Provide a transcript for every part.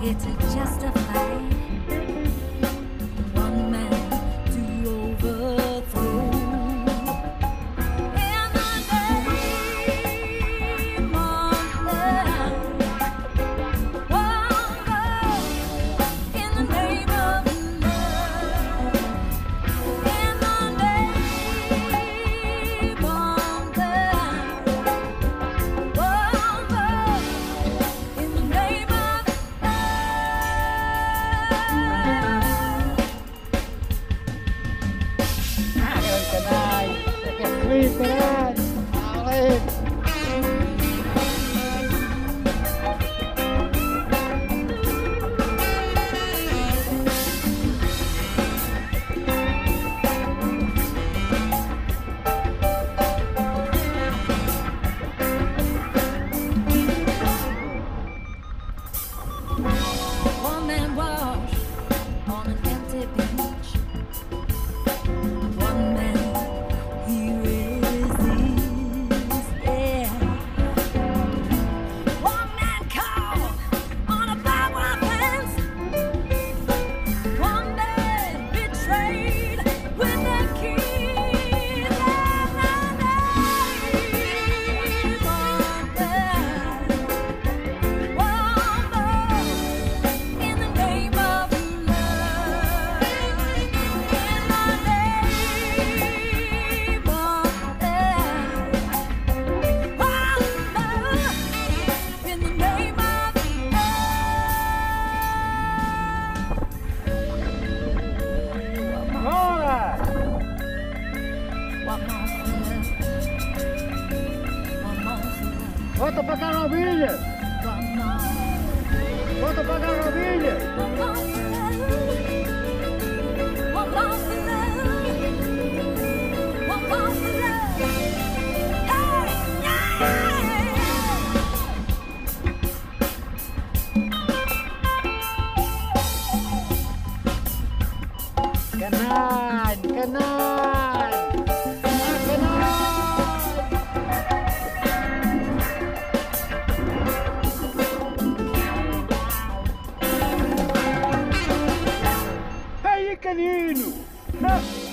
It's just a Luis Perán. ¡Ale! Bota pra Carovilha! Bota pra Carovilha! Kanan, kanan. pequenino.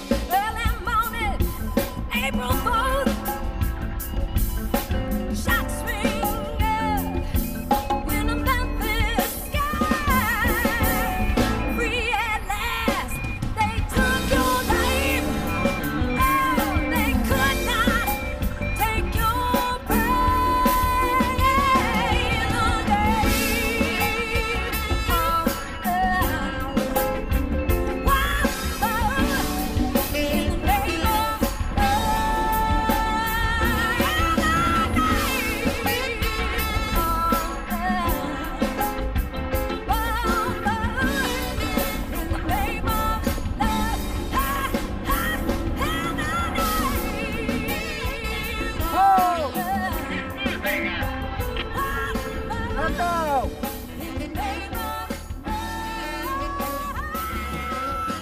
Plantão!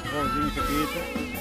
Bonzinho, Pepita.